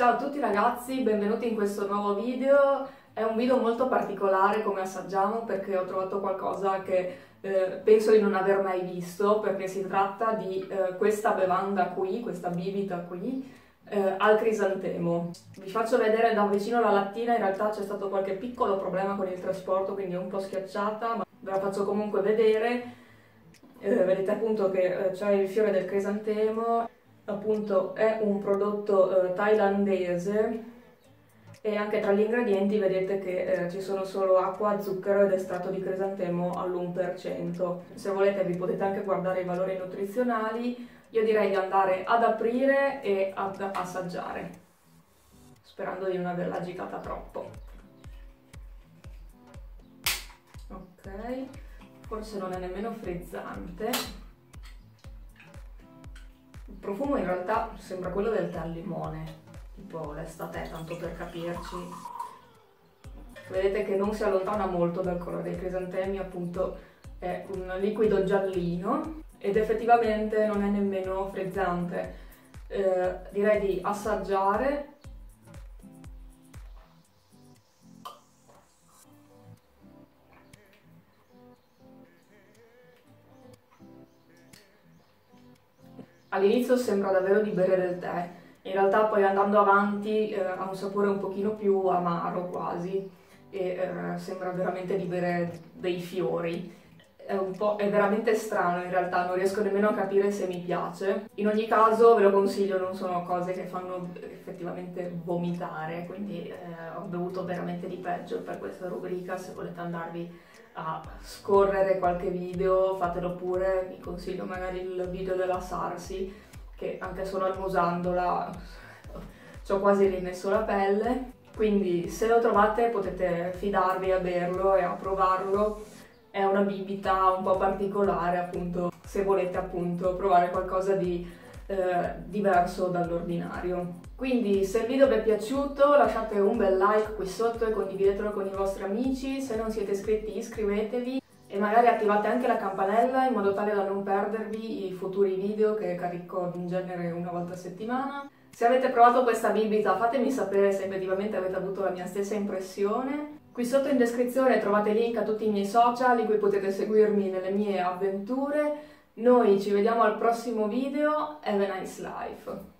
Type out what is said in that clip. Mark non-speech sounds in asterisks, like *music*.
Ciao a tutti ragazzi, benvenuti in questo nuovo video. È un video molto particolare come assaggiamo perché ho trovato qualcosa che eh, penso di non aver mai visto perché si tratta di eh, questa bevanda qui, questa bibita qui, eh, al crisantemo. Vi faccio vedere da vicino la lattina, in realtà c'è stato qualche piccolo problema con il trasporto quindi è un po' schiacciata, ma ve la faccio comunque vedere. Eh, vedete appunto che eh, c'è il fiore del crisantemo appunto è un prodotto eh, thailandese e anche tra gli ingredienti vedete che eh, ci sono solo acqua, zucchero ed estratto di crisantemo all'1%. Se volete vi potete anche guardare i valori nutrizionali, io direi di andare ad aprire e ad assaggiare, sperando di non averla agitata troppo. Ok, forse non è nemmeno frizzante profumo in realtà sembra quello del tè al limone, tipo l'estate, tanto per capirci. Vedete che non si allontana molto dal colore dei crisantemi, appunto è un liquido giallino ed effettivamente non è nemmeno frizzante. Eh, direi di assaggiare All'inizio sembra davvero di bere del tè, in realtà poi andando avanti eh, ha un sapore un pochino più amaro quasi e eh, sembra veramente di bere dei fiori. È, è, veramente strano in realtà, non riesco nemmeno a capire se mi piace. In ogni caso ve lo consiglio, non sono cose che fanno effettivamente vomitare, quindi eh, ho bevuto veramente di peggio per questa rubrica, se volete andarvi a scorrere qualche video, fatelo pure, vi consiglio magari il video della Sarsi, che anche solo annusandola *laughs* ci ho quasi rimesso la pelle. Quindi se lo trovate potete fidarvi a berlo e a provarlo. È una bibita un po' particolare appunto se volete appunto provare qualcosa di eh, diverso dall'ordinario. Quindi se il video vi è piaciuto lasciate un bel like qui sotto e condividetelo con i vostri amici, se non siete iscritti iscrivetevi e magari attivate anche la campanella in modo tale da non perdervi i futuri video che carico in genere una volta a settimana. Se avete provato questa bibita fatemi sapere se effettivamente avete avuto la mia stessa impressione. Qui sotto in descrizione trovate link a tutti i miei social in cui potete seguirmi nelle mie avventure. Noi ci vediamo al prossimo video, have a nice life!